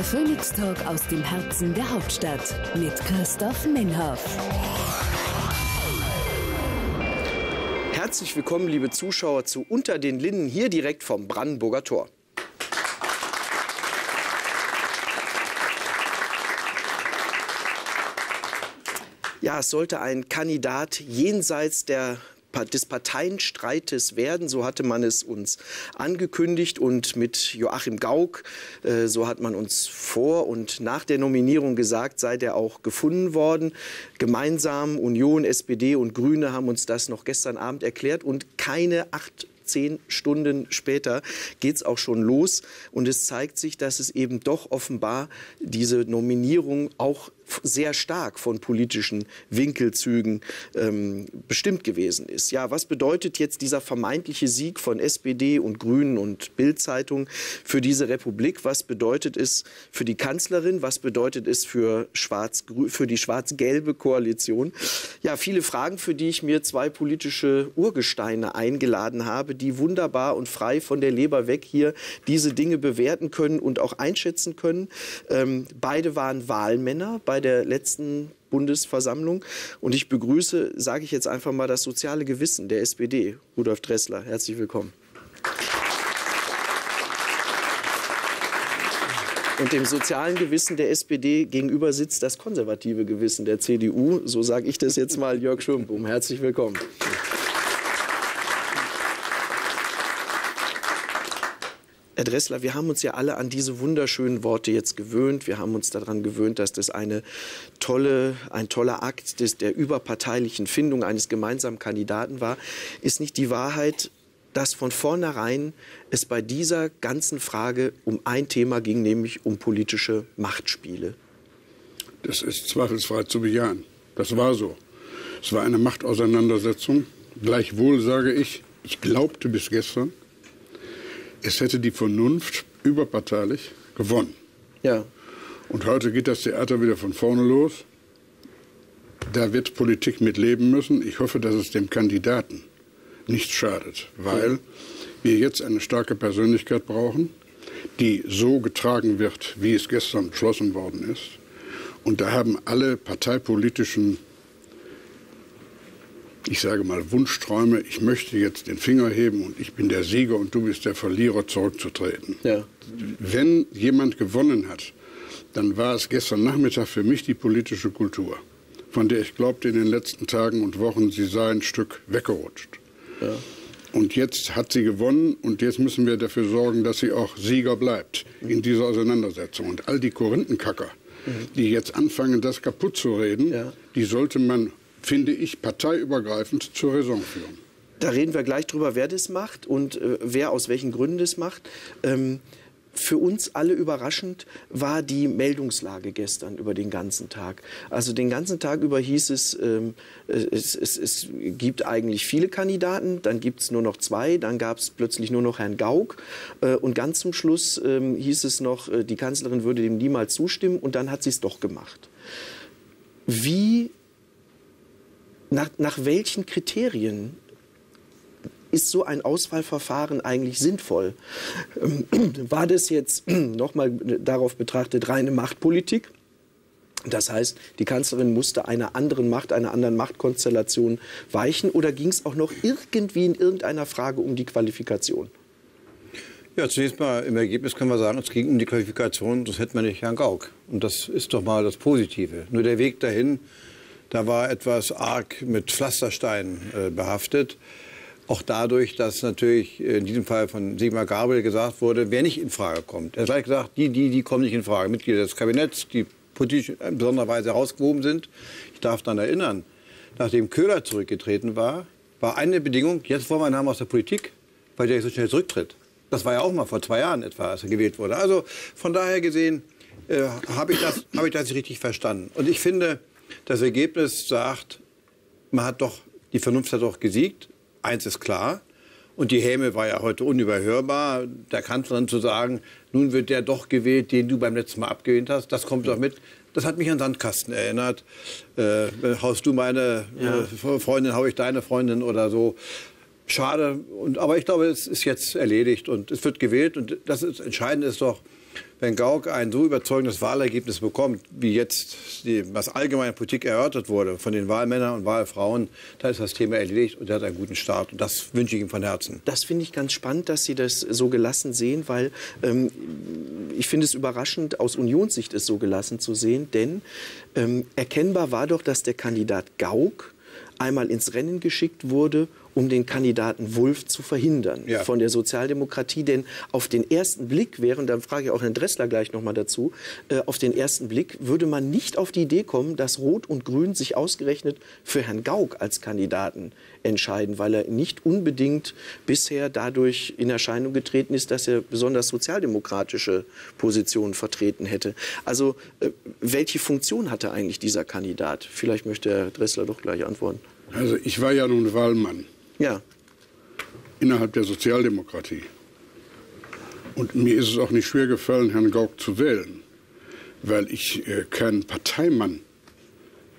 Der Phoenix Talk aus dem Herzen der Hauptstadt mit Christoph Minhoff. Herzlich willkommen, liebe Zuschauer, zu Unter den Linden hier direkt vom Brandenburger Tor. Ja, es sollte ein Kandidat jenseits der des Parteienstreites werden, so hatte man es uns angekündigt und mit Joachim Gauck, äh, so hat man uns vor und nach der Nominierung gesagt, sei der auch gefunden worden. Gemeinsam Union, SPD und Grüne haben uns das noch gestern Abend erklärt und keine acht zehn Stunden später geht es auch schon los. Und es zeigt sich, dass es eben doch offenbar diese Nominierung auch sehr stark von politischen Winkelzügen ähm, bestimmt gewesen ist. Ja, was bedeutet jetzt dieser vermeintliche Sieg von SPD und Grünen und Bildzeitung für diese Republik? Was bedeutet es für die Kanzlerin? Was bedeutet es für, Schwarz, für die schwarz-gelbe Koalition? Ja, viele Fragen, für die ich mir zwei politische Urgesteine eingeladen habe, die wunderbar und frei von der Leber weg hier diese Dinge bewerten können und auch einschätzen können. Ähm, beide waren Wahlmänner bei der letzten Bundesversammlung. Und ich begrüße, sage ich jetzt einfach mal, das soziale Gewissen der SPD. Rudolf Dressler, herzlich willkommen. Und dem sozialen Gewissen der SPD gegenüber sitzt das konservative Gewissen der CDU. So sage ich das jetzt mal, Jörg Schönbohm. Herzlich willkommen. Herr Dressler, wir haben uns ja alle an diese wunderschönen Worte jetzt gewöhnt. Wir haben uns daran gewöhnt, dass das eine tolle, ein toller Akt des, der überparteilichen Findung eines gemeinsamen Kandidaten war. Ist nicht die Wahrheit, dass von vornherein es bei dieser ganzen Frage um ein Thema ging, nämlich um politische Machtspiele? Das ist zweifelsfrei zu bejahen. Das war so. Es war eine Machtauseinandersetzung. Gleichwohl sage ich, ich glaubte bis gestern, es hätte die Vernunft überparteilich gewonnen. Ja. Und heute geht das Theater wieder von vorne los. Da wird Politik mit leben müssen. Ich hoffe, dass es dem Kandidaten nicht schadet, weil wir jetzt eine starke Persönlichkeit brauchen, die so getragen wird, wie es gestern beschlossen worden ist. Und da haben alle parteipolitischen ich sage mal, Wunschträume, ich möchte jetzt den Finger heben und ich bin der Sieger und du bist der Verlierer, zurückzutreten. Ja. Wenn jemand gewonnen hat, dann war es gestern Nachmittag für mich die politische Kultur, von der ich glaubte in den letzten Tagen und Wochen, sie sei ein Stück weggerutscht. Ja. Und jetzt hat sie gewonnen und jetzt müssen wir dafür sorgen, dass sie auch Sieger bleibt in dieser Auseinandersetzung. Und all die Korinthenkacker, mhm. die jetzt anfangen, das kaputt zu reden, ja. die sollte man finde ich, parteiübergreifend zur Raison führen. Da reden wir gleich drüber, wer das macht und äh, wer aus welchen Gründen das macht. Ähm, für uns alle überraschend war die Meldungslage gestern über den ganzen Tag. Also den ganzen Tag über hieß es, ähm, es, es, es, gibt eigentlich viele Kandidaten, dann gibt es nur noch zwei, dann gab es plötzlich nur noch Herrn Gauck äh, und ganz zum Schluss ähm, hieß es noch, äh, die Kanzlerin würde dem niemals zustimmen und dann hat sie es doch gemacht. Wie nach, nach welchen Kriterien ist so ein Auswahlverfahren eigentlich sinnvoll? Ähm, war das jetzt nochmal darauf betrachtet reine Machtpolitik? Das heißt, die Kanzlerin musste einer anderen Macht, einer anderen Machtkonstellation weichen oder ging es auch noch irgendwie in irgendeiner Frage um die Qualifikation? Ja, zunächst mal im Ergebnis können wir sagen, es ging um die Qualifikation, das hätten wir nicht Herrn Gauck. Und das ist doch mal das Positive. Nur der Weg dahin da war etwas arg mit Pflastersteinen äh, behaftet. Auch dadurch, dass natürlich in diesem Fall von Sigmar Gabriel gesagt wurde, wer nicht in Frage kommt. Er hat gesagt, die, die, die kommen nicht in Frage. Mitglieder des Kabinetts, die politisch in besonderer Weise herausgehoben sind. Ich darf daran erinnern, nachdem Köhler zurückgetreten war, war eine Bedingung, jetzt wollen wir einen Namen aus der Politik, weil der so schnell zurücktritt. Das war ja auch mal vor zwei Jahren etwa, als er gewählt wurde. Also von daher gesehen äh, habe ich, das, hab ich das richtig verstanden. Und ich finde, das Ergebnis sagt, man hat doch, die Vernunft hat doch gesiegt. Eins ist klar. Und die Häme war ja heute unüberhörbar, der Kanzlerin zu sagen, nun wird der doch gewählt, den du beim letzten Mal abgelehnt hast. Das kommt doch mit. Das hat mich an Sandkasten erinnert. Äh, haust du meine ja. äh, Freundin, hau ich deine Freundin oder so. schade. Und, aber ich glaube, es ist jetzt erledigt und es wird gewählt. Und das Entscheidende ist doch, wenn Gauck ein so überzeugendes Wahlergebnis bekommt, wie jetzt die, was allgemeine Politik erörtert wurde von den Wahlmännern und Wahlfrauen, dann ist das Thema erledigt und er hat einen guten Start. Und das wünsche ich ihm von Herzen. Das finde ich ganz spannend, dass Sie das so gelassen sehen, weil ähm, ich finde es überraschend, aus Unionssicht es so gelassen zu sehen, denn ähm, erkennbar war doch, dass der Kandidat Gauck einmal ins Rennen geschickt wurde, um den Kandidaten Wulff zu verhindern ja. von der Sozialdemokratie. Denn auf den ersten Blick wäre, und dann frage ich auch Herrn Dressler gleich noch mal dazu, äh, auf den ersten Blick würde man nicht auf die Idee kommen, dass Rot und Grün sich ausgerechnet für Herrn Gauck als Kandidaten entscheiden, weil er nicht unbedingt bisher dadurch in Erscheinung getreten ist, dass er besonders sozialdemokratische Positionen vertreten hätte. Also äh, welche Funktion hatte eigentlich dieser Kandidat? Vielleicht möchte Herr Dressler doch gleich antworten. Also ich war ja nun Wahlmann. Ja. Innerhalb der Sozialdemokratie. Und mir ist es auch nicht schwer gefallen, Herrn Gauck zu wählen, weil ich äh, keinen Parteimann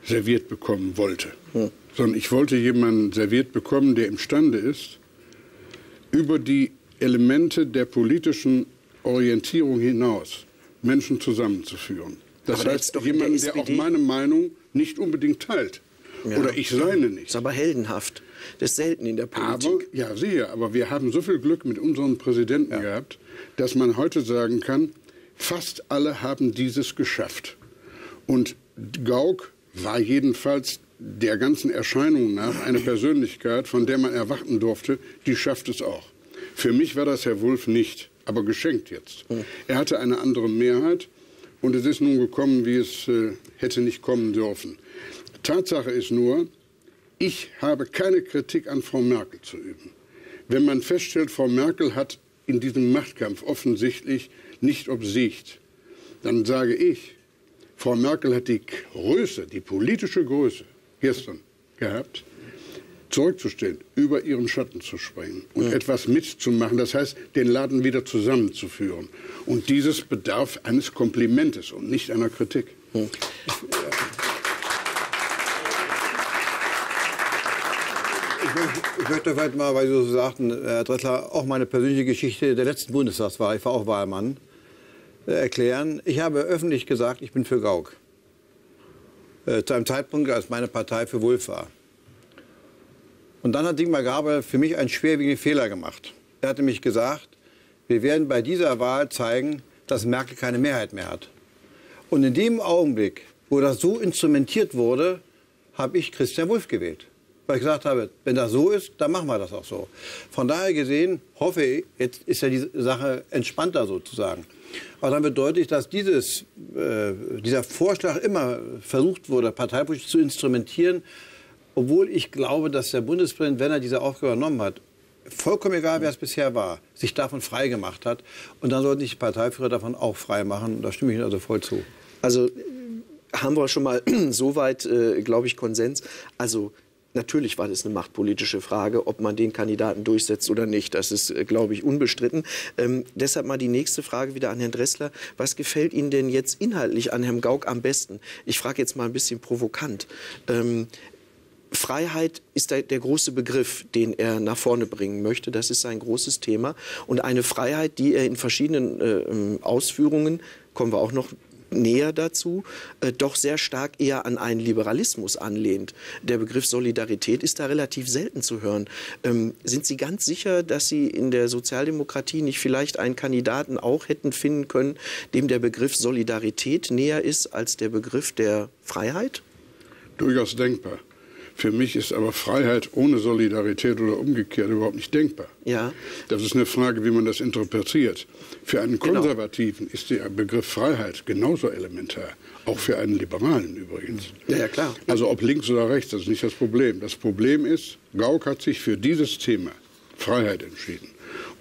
serviert bekommen wollte, hm. sondern ich wollte jemanden serviert bekommen, der imstande ist, über die Elemente der politischen Orientierung hinaus Menschen zusammenzuführen. Das aber heißt, jemanden, der auch meine Meinung nicht unbedingt teilt. Ja. Oder ich seine nicht. Das ist aber heldenhaft. Das ist selten in der Politik. Aber, ja, sehe, aber wir haben so viel Glück mit unseren Präsidenten ja. gehabt, dass man heute sagen kann, fast alle haben dieses geschafft. Und Gauck war jedenfalls der ganzen Erscheinung nach eine Persönlichkeit, von der man erwarten durfte, die schafft es auch. Für mich war das Herr Wulff nicht, aber geschenkt jetzt. Er hatte eine andere Mehrheit und es ist nun gekommen, wie es äh, hätte nicht kommen dürfen. Tatsache ist nur, ich habe keine Kritik an Frau Merkel zu üben. Wenn man feststellt, Frau Merkel hat in diesem Machtkampf offensichtlich nicht obsiegt, dann sage ich, Frau Merkel hat die Größe, die politische Größe gestern gehabt, zurückzustehen, über ihren Schatten zu springen und ja. etwas mitzumachen, das heißt, den Laden wieder zusammenzuführen. Und dieses bedarf eines Komplimentes und nicht einer Kritik. Ja. Ich möchte vielleicht mal, weil Sie so sagten, Herr Dressler, auch meine persönliche Geschichte der letzten Bundestagswahl, ich war auch Wahlmann, äh, erklären. Ich habe öffentlich gesagt, ich bin für Gauck. Äh, zu einem Zeitpunkt, als meine Partei für Wulff war. Und dann hat Dietmar Gabriel für mich einen schwerwiegenden Fehler gemacht. Er hatte mich gesagt, wir werden bei dieser Wahl zeigen, dass Merkel keine Mehrheit mehr hat. Und in dem Augenblick, wo das so instrumentiert wurde, habe ich Christian Wulff gewählt weil ich gesagt habe, wenn das so ist, dann machen wir das auch so. Von daher gesehen hoffe ich, jetzt ist ja die Sache entspannter sozusagen. Aber dann wird deutlich, dass dieses, äh, dieser Vorschlag immer versucht wurde, parteipolitisch zu instrumentieren, obwohl ich glaube, dass der Bundespräsident, wenn er diese Aufgabe übernommen hat, vollkommen egal, wer es bisher war, sich davon frei gemacht hat. Und dann sollten sich die Parteiführer davon auch frei machen. Da stimme ich Ihnen also voll zu. Also haben wir schon mal so weit, äh, glaube ich, Konsens. Also Natürlich war das eine machtpolitische Frage, ob man den Kandidaten durchsetzt oder nicht. Das ist, äh, glaube ich, unbestritten. Ähm, deshalb mal die nächste Frage wieder an Herrn Dressler. Was gefällt Ihnen denn jetzt inhaltlich an Herrn Gauck am besten? Ich frage jetzt mal ein bisschen provokant. Ähm, Freiheit ist der, der, große Begriff, den er nach vorne bringen möchte. Das ist sein großes Thema. Und eine Freiheit, die er in verschiedenen äh, ähm, Ausführungen, kommen wir auch noch näher dazu, äh, doch sehr stark eher an einen Liberalismus anlehnt. Der Begriff Solidarität ist da relativ selten zu hören. Ähm, sind Sie ganz sicher, dass Sie in der Sozialdemokratie nicht vielleicht einen Kandidaten auch hätten finden können, dem der Begriff Solidarität näher ist als der Begriff der Freiheit? Durchaus denkbar. Für mich ist aber Freiheit ohne Solidarität oder umgekehrt überhaupt nicht denkbar. Ja. Das ist eine Frage, wie man das interpretiert. Für einen genau. Konservativen genau. ist der Begriff Freiheit genauso elementar. Auch für einen Liberalen übrigens. Ja, ja, klar. Also ob links oder rechts, das ist nicht das Problem. Das Problem ist, Gauck hat sich für dieses Thema Freiheit entschieden.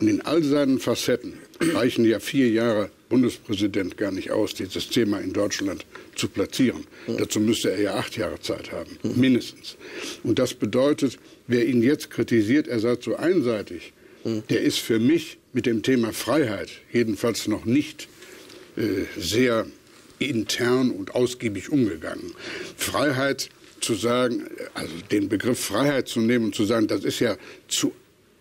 Und in all seinen Facetten reichen ja vier Jahre Bundespräsident gar nicht aus, dieses Thema in Deutschland zu platzieren. Ja. Dazu müsste er ja acht Jahre Zeit haben, mhm. mindestens. Und das bedeutet, wer ihn jetzt kritisiert, er sei zu einseitig, mhm. der ist für mich mit dem Thema Freiheit jedenfalls noch nicht äh, sehr intern und ausgiebig umgegangen. Freiheit zu sagen, also den Begriff Freiheit zu nehmen und zu sagen, das ist ja zu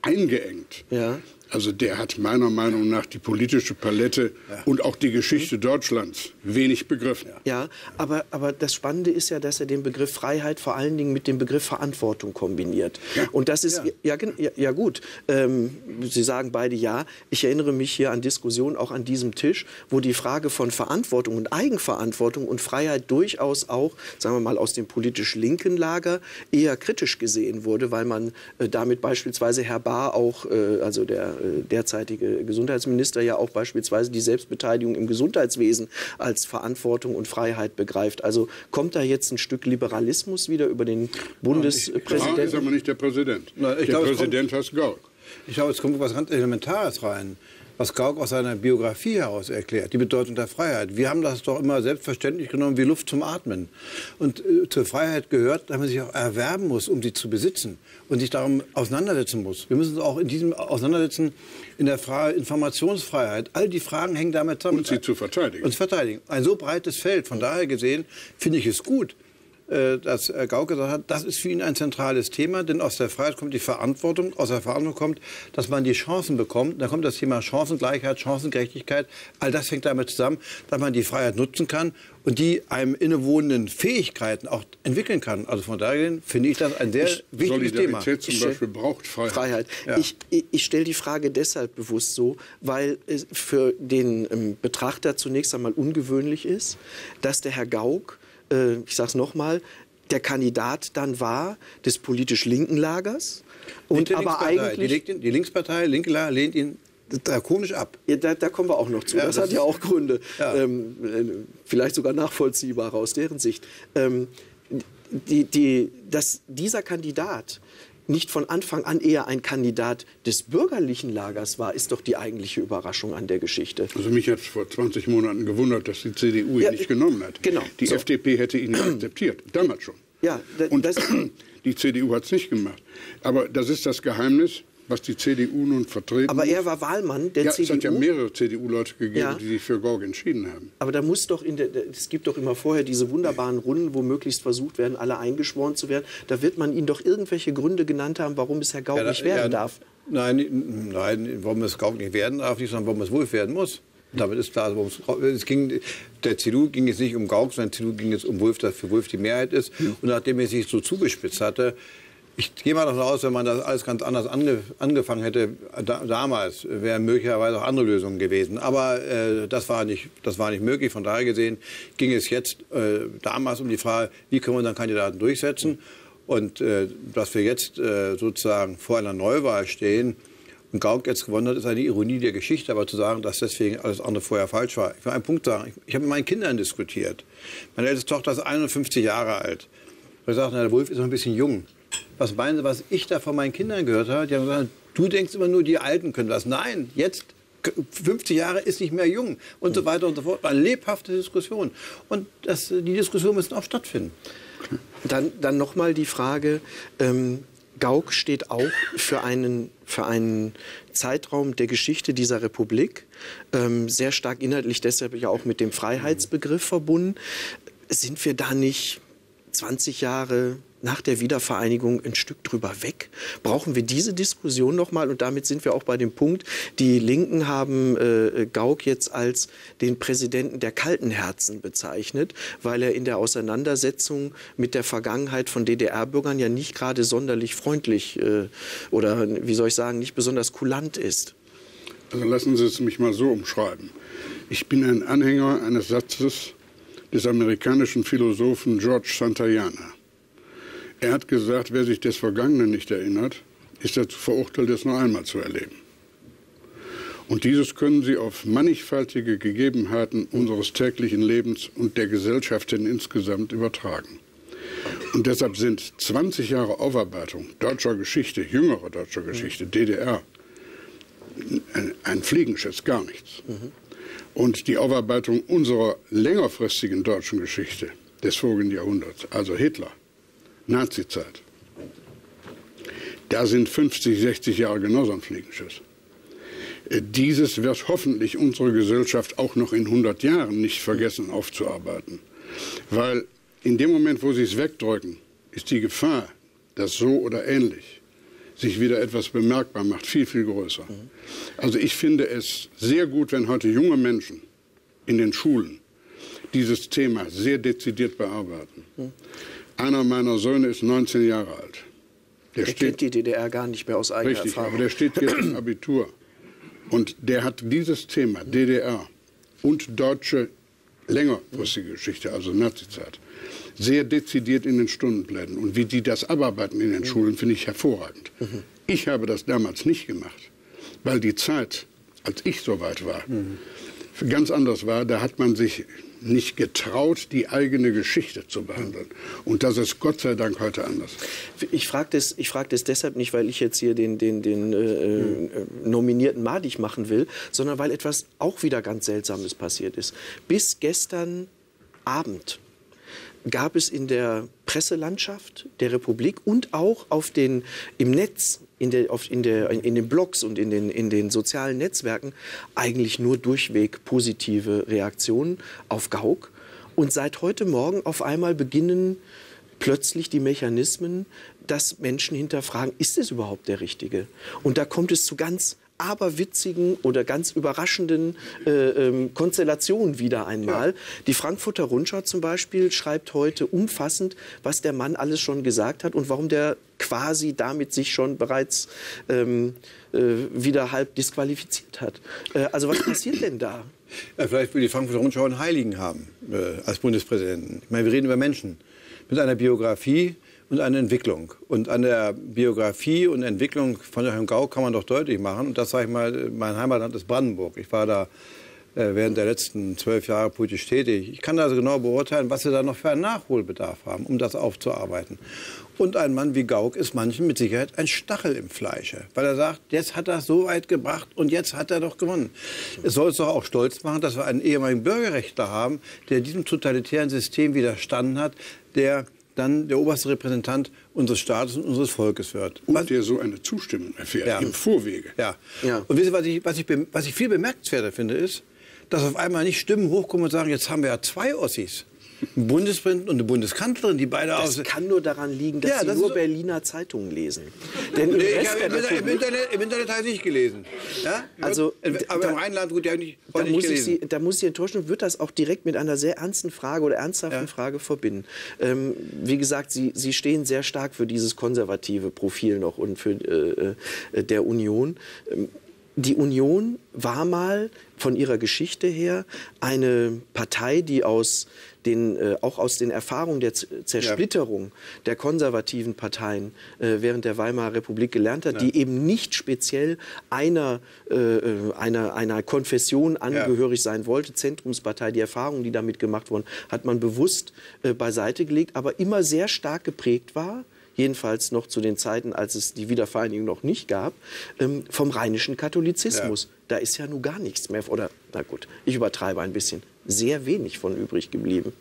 eingeengt. Ja. Also der hat meiner Meinung nach die politische Palette ja. und auch die Geschichte Deutschlands wenig begriffen. Ja, aber, aber das Spannende ist ja, dass er den Begriff Freiheit vor allen Dingen mit dem Begriff Verantwortung kombiniert. Ja. Und das ist, ja, ja, ja gut, ähm, Sie sagen beide ja. Ich erinnere mich hier an Diskussionen auch an diesem Tisch, wo die Frage von Verantwortung und Eigenverantwortung und Freiheit durchaus auch, sagen wir mal, aus dem politisch linken Lager eher kritisch gesehen wurde, weil man äh, damit beispielsweise Herr Bahr auch, äh, also der derzeitige Gesundheitsminister ja auch beispielsweise die Selbstbeteiligung im Gesundheitswesen als Verantwortung und Freiheit begreift. Also kommt da jetzt ein Stück Liberalismus wieder über den Bundespräsidenten? Ja, ist aber nicht der Präsident. Nein, der glaube, Präsident heißt Gauck. Ich glaube, es kommt etwas ganz Elementares rein was Gauck aus seiner Biografie heraus erklärt, die Bedeutung der Freiheit. Wir haben das doch immer selbstverständlich genommen wie Luft zum Atmen. Und äh, zur Freiheit gehört, dass man sich auch erwerben muss, um sie zu besitzen und sich darum auseinandersetzen muss. Wir müssen uns auch in diesem auseinandersetzen in der Frage Informationsfreiheit. All die Fragen hängen damit zusammen. Und sie zu verteidigen. Und verteidigen. Ein so breites Feld. Von daher gesehen finde ich es gut, dass Gauck gesagt hat, das ist für ihn ein zentrales Thema, denn aus der Freiheit kommt die Verantwortung, aus der Verantwortung kommt, dass man die Chancen bekommt. Dann kommt das Thema Chancengleichheit, Chancengerechtigkeit. All das hängt damit zusammen, dass man die Freiheit nutzen kann und die einem innewohnenden Fähigkeiten auch entwickeln kann. Also von daher finde ich das ein sehr ich, wichtiges Thema. Solidarität zum Beispiel braucht Freiheit. Freiheit. Ja. Ich, ich, ich stelle die Frage deshalb bewusst so, weil es für den ähm, Betrachter zunächst einmal ungewöhnlich ist, dass der Herr Gauck äh, ich sage es nochmal, der Kandidat dann war des politisch linken Lagers. Und aber eigentlich die, die, Linkspartei, linke Lager, lehnt ihn drakonisch ab. Ja, da, da, kommen wir auch noch zu. Ja, das, das, hat ja auch Gründe, ja. Ähm, äh, vielleicht sogar nachvollziehbare aus deren Sicht. Ähm, die, die, dass dieser Kandidat nicht von Anfang an eher ein Kandidat des bürgerlichen Lagers war, ist doch die eigentliche Überraschung an der Geschichte. Also mich hat es vor 20 Monaten gewundert, dass die CDU ihn nicht genommen hat. Genau. Die so. FDP hätte ihn akzeptiert, damals schon. Ja, Und die CDU hat es nicht gemacht. Aber das ist das Geheimnis was die CDU nun vertreten Aber er war Wahlmann der ja, CDU. Es hat ja mehrere CDU-Leute gegeben, ja. die sich für Gorg entschieden haben. Aber da muss doch in der, es gibt doch immer vorher diese wunderbaren Runden, wo möglichst versucht werden, alle eingeschworen zu werden. Da wird man ihnen doch irgendwelche Gründe genannt haben, warum es Herr Gauck ja, nicht werden darf. Nein, nein, warum es Gauck nicht werden darf, nicht, sondern warum es Wolf werden muss. Damit ist klar, es ging, der CDU ging es nicht um Gauck, sondern der CDU ging es um Wolf, dass für Wolf die Mehrheit ist. Hm. Und nachdem er sich so zugespitzt hatte, ich gehe mal davon aus, wenn man das alles ganz anders ange, angefangen hätte da, damals, wären möglicherweise auch andere Lösungen gewesen. Aber äh, das, war nicht, das war nicht möglich. Von daher gesehen ging es jetzt äh, damals um die Frage, wie können wir unseren Kandidaten durchsetzen. Und äh, dass wir jetzt äh, sozusagen vor einer Neuwahl stehen und Gauck jetzt gewonnen hat, ist eine Ironie der Geschichte. Aber zu sagen, dass deswegen alles andere vorher falsch war. Ich will einen Punkt sagen. Ich, ich habe mit meinen Kindern diskutiert. Meine älteste Tochter ist 51 Jahre alt. Ich habe gesagt, na, der Wolf ist noch ein bisschen jung. Was meinen Sie, was ich da von meinen Kindern gehört habe? Die haben gesagt, du denkst immer nur, die Alten können das. Nein, jetzt 50 Jahre ist nicht mehr jung und so weiter und so fort. Eine lebhafte Diskussion. Und das, die Diskussion müssen auch stattfinden. Dann, dann nochmal die Frage, ähm, Gauck steht auch für einen, für einen Zeitraum der Geschichte dieser Republik, ähm, sehr stark inhaltlich deshalb ja auch mit dem Freiheitsbegriff verbunden. Sind wir da nicht 20 Jahre nach der Wiedervereinigung ein Stück drüber weg? Brauchen wir diese Diskussion nochmal? Und damit sind wir auch bei dem Punkt, die Linken haben äh, Gauck jetzt als den Präsidenten der kalten Herzen bezeichnet, weil er in der Auseinandersetzung mit der Vergangenheit von DDR-Bürgern ja nicht gerade sonderlich freundlich äh, oder, wie soll ich sagen, nicht besonders kulant ist. Also lassen Sie es mich mal so umschreiben. Ich bin ein Anhänger eines Satzes des amerikanischen Philosophen George Santayana. Er hat gesagt, wer sich des Vergangenen nicht erinnert, ist dazu verurteilt, es nur einmal zu erleben. Und dieses können Sie auf mannigfaltige Gegebenheiten unseres täglichen Lebens und der Gesellschaften insgesamt übertragen. Und deshalb sind 20 Jahre Aufarbeitung deutscher Geschichte, jüngerer deutscher Geschichte, DDR, ein, ein Fliegenschiss, gar nichts. Und die Aufarbeitung unserer längerfristigen deutschen Geschichte des vorigen Jahrhunderts, also Hitler, Nazizeit. Da sind 50, 60 Jahre genauso ein Fliegenschiss. Äh, dieses wird hoffentlich unsere Gesellschaft auch noch in 100 Jahren nicht vergessen aufzuarbeiten. Weil in dem Moment, wo sie es wegdrücken, ist die Gefahr, dass so oder ähnlich sich wieder etwas bemerkbar macht, viel, viel größer. Also ich finde es sehr gut, wenn heute junge Menschen in den Schulen dieses Thema sehr dezidiert bearbeiten. Einer meiner Söhne ist 19 Jahre alt. Der, der kennt die DDR gar nicht mehr aus eigener richtig, Erfahrung. aber der steht jetzt im Abitur. Und der hat dieses Thema, DDR und deutsche längerfristige Geschichte, also Nazizeit, sehr dezidiert in den Stundenplänen. Und wie die das abarbeiten in den Schulen, finde ich hervorragend. Ich habe das damals nicht gemacht, weil die Zeit, als ich so weit war, ganz anders war. Da hat man sich nicht getraut, die eigene Geschichte zu behandeln. Und das ist Gott sei Dank heute anders. Ich frage das, frag das deshalb nicht, weil ich jetzt hier den, den, den äh, äh, nominierten Madig machen will, sondern weil etwas auch wieder ganz Seltsames passiert ist. Bis gestern Abend gab es in der Presselandschaft der Republik und auch auf den, im Netz, in, der, auf, in, der, in den Blogs und in den, in den sozialen Netzwerken eigentlich nur durchweg positive Reaktionen auf Gauck. Und seit heute Morgen auf einmal beginnen plötzlich die Mechanismen, dass Menschen hinterfragen, ist es überhaupt der Richtige? Und da kommt es zu ganz aberwitzigen oder ganz überraschenden äh, ähm, Konstellationen wieder einmal. Ja. Die Frankfurter Rundschau zum Beispiel schreibt heute umfassend, was der Mann alles schon gesagt hat und warum der quasi damit sich schon bereits ähm, äh, wieder halb disqualifiziert hat. Äh, also was passiert denn da? Ja, vielleicht will die Frankfurter Rundschau einen Heiligen haben äh, als Bundespräsidenten. Ich meine, wir reden über Menschen mit einer Biografie, und eine Entwicklung. Und an der Biografie und Entwicklung von Joachim Gau kann man doch deutlich machen, und das sage ich mal, mein Heimatland ist Brandenburg. Ich war da äh, während der letzten zwölf Jahre politisch tätig. Ich kann also genau beurteilen, was sie da noch für einen Nachholbedarf haben, um das aufzuarbeiten. Und ein Mann wie Gauck ist manchen mit Sicherheit ein Stachel im Fleische, weil er sagt, jetzt hat er es so weit gebracht und jetzt hat er doch gewonnen. Es soll uns doch auch stolz machen, dass wir einen ehemaligen Bürgerrechtler haben, der diesem totalitären System widerstanden hat, der dann der oberste Repräsentant unseres Staates und unseres Volkes wird. Und was, der so eine Zustimmung erfährt, ja. im Vorwege. Ja. ja. Und wissen Sie, was ich, was, ich, was ich viel bemerkenswerter finde, ist, dass auf einmal nicht Stimmen hochkommen und sagen, jetzt haben wir ja zwei Ossis ein Bundespräsident und eine Bundeskanzlerin, die beide das aus. Das kann nur daran liegen, dass ja, das sie nur Berliner Zeitungen lesen. Denn nee, ich habe im, im, Internet, im Internet habe ich nicht gelesen. Ja? Also, aber da, im Rheinland gut, ja nicht. Da muss, ich Sie, da muss ich enttäuschen, wird das auch direkt mit einer sehr ernsten Frage oder ernsthaften ja. Frage verbinden. Ähm, wie gesagt, Sie, Sie stehen sehr stark für dieses konservative Profil noch und für äh, äh der Union. Ähm, die Union war mal von ihrer Geschichte her eine Partei, die aus den, äh, auch aus den Erfahrungen der Zersplitterung ja. der konservativen Parteien äh, während der Weimarer Republik gelernt hat, ja. die eben nicht speziell einer, äh, äh einer, einer Konfession angehörig ja. sein wollte. Zentrumspartei, die Erfahrungen, die damit gemacht wurden, hat man bewusst äh, beiseite gelegt, aber immer sehr stark geprägt war jedenfalls noch zu den Zeiten, als es die Wiedervereinigung noch nicht gab, ähm, vom rheinischen Katholizismus. Ja. Da ist ja nun gar nichts mehr, oder na gut, ich übertreibe ein bisschen, sehr wenig von übrig geblieben.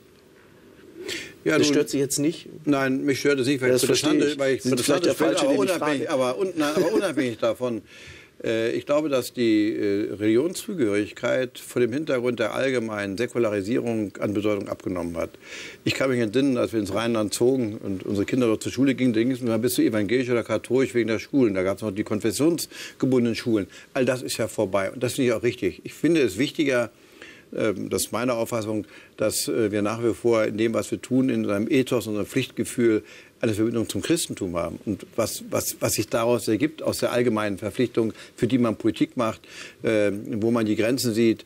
Ja, das stört Sie jetzt nicht? Nein, mich stört es nicht, weil das ich protestante, weil ich protestante aber, unabhängig, aber, un, nein, aber unabhängig davon ich glaube, dass die äh, Religionszugehörigkeit vor dem Hintergrund der allgemeinen Säkularisierung an Bedeutung abgenommen hat. Ich kann mich entsinnen, als wir ins Rheinland zogen und unsere Kinder dort zur Schule gingen, da ging es mal bis zu evangelisch oder katholisch wegen der Schulen. Da gab es noch die konfessionsgebundenen Schulen. All das ist ja vorbei und das finde ich auch richtig. Ich finde es wichtiger, ähm, das ist meine Auffassung, dass äh, wir nach wie vor in dem, was wir tun, in unserem Ethos, unserem Pflichtgefühl eine Verbindung zum Christentum haben. Und was, was, was sich daraus ergibt, aus der allgemeinen Verpflichtung, für die man Politik macht, äh, wo man die Grenzen sieht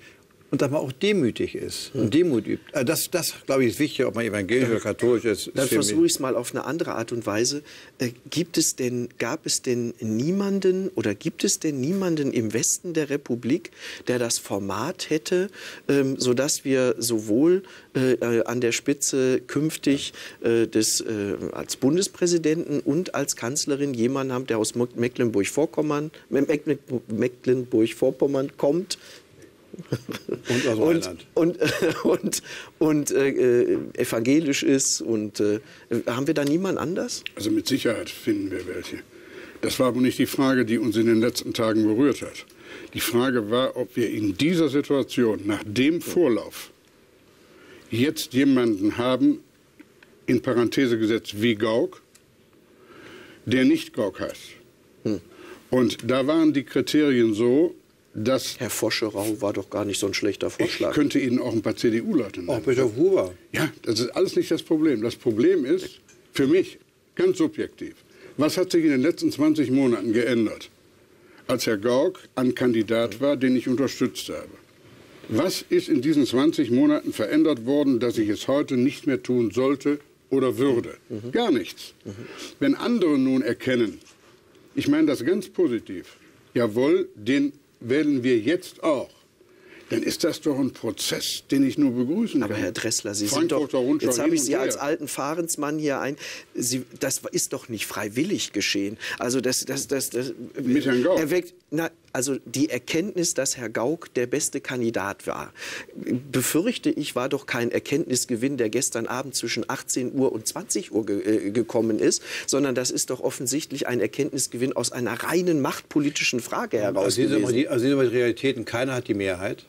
und dass man auch demütig ist und Demut übt. Also das, das glaube ich, ist wichtig, ob man evangelisch oder katholisch ist. Dann versuche ich es mal auf eine andere Art und Weise. Äh, gibt es denn, gab es denn niemanden oder gibt es denn niemanden im Westen der Republik, der das Format hätte, ähm, sodass wir sowohl äh, an der Spitze künftig äh, des, als Bundespräsidenten und als Kanzlerin jemanden haben, der aus Mecklenburg-Vorpommern Mecklenburg-Vorpommern kommt, und aus Rheinland. Und, und, und, und äh, evangelisch ist. Und äh, haben wir da niemand anders? Also mit Sicherheit finden wir welche. Das war aber nicht die Frage, die uns in den letzten Tagen berührt hat. Die Frage war, ob wir in dieser Situation, nach dem Vorlauf, jetzt jemanden haben, in Parenthese gesetzt wie Gauck, der nicht Gauck heißt. Und da waren die Kriterien so, dass Herr Foscherau war doch gar nicht so ein schlechter ich Vorschlag. könnte Ihnen auch ein paar CDU-Leute nennen. Auch Bischof Huber. Ja, das ist alles nicht das Problem. Das Problem ist für mich ganz subjektiv. Was hat sich in den letzten 20 Monaten geändert, als Herr Gauck ein Kandidat war, den ich unterstützt habe? Was ist in diesen 20 Monaten verändert worden, dass ich es heute nicht mehr tun sollte oder würde? Gar nichts. Wenn andere nun erkennen, ich meine das ganz positiv, jawohl, den wählen wir jetzt auch, dann ist das doch ein Prozess, den ich nur begrüßen Aber kann. Herr Dressler, Sie sind doch, Rundschau jetzt habe ich Sie als alten Fahrensmann hier ein, Sie, das ist doch nicht freiwillig geschehen. Also das, das, das, das Mit Herrn Gauck? erweckt, na, also die Erkenntnis, dass Herr Gauck der beste Kandidat war, befürchte ich, war doch kein Erkenntnisgewinn, der gestern Abend zwischen 18 Uhr und 20 Uhr ge äh, gekommen ist, sondern das ist doch offensichtlich ein Erkenntnisgewinn aus einer reinen machtpolitischen Frage heraus Also sehen Sie mal gewesen. die, also sehen Sie mal die Realitäten. Keiner hat die Mehrheit.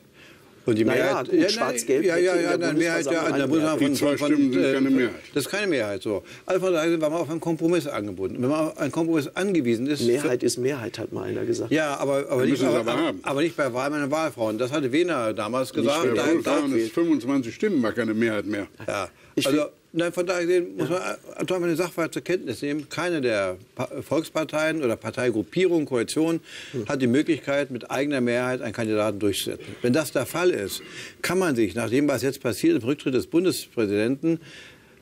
Und die Mehrheit, nein, Schwarz-Gelb Ja, ja, ja, eine Mehrheit, ja, Bundesversammlung Die zwei von, von, Stimmen sind äh, keine Mehrheit. Das ist keine Mehrheit. So. Also von daher war man auf einen Kompromiss angebunden. Wenn man auf einen Kompromiss angewiesen ist. Mehrheit ist Mehrheit, hat mal einer gesagt. Ja, aber, aber, Dann nicht, aber, aber aber, nicht bei Wahlmännern und Wahlfrauen. Das hatte Wehner damals gesagt. Bei Da- da- Wohlfahren ist 25 Stimmen war keine Mehrheit mehr. Ja. Also, nein, von daher gesehen muss man einfach mal den Sachverhalt zur Kenntnis nehmen. Keine der Pa- Volksparteien oder Parteigruppierungen, Koalitionen hat die Möglichkeit, mit eigener Mehrheit einen Kandidaten durchzusetzen. Wenn das der Fall ist, kann man sich, nach dem, was jetzt passiert, im Rücktritt des Bundespräsidenten,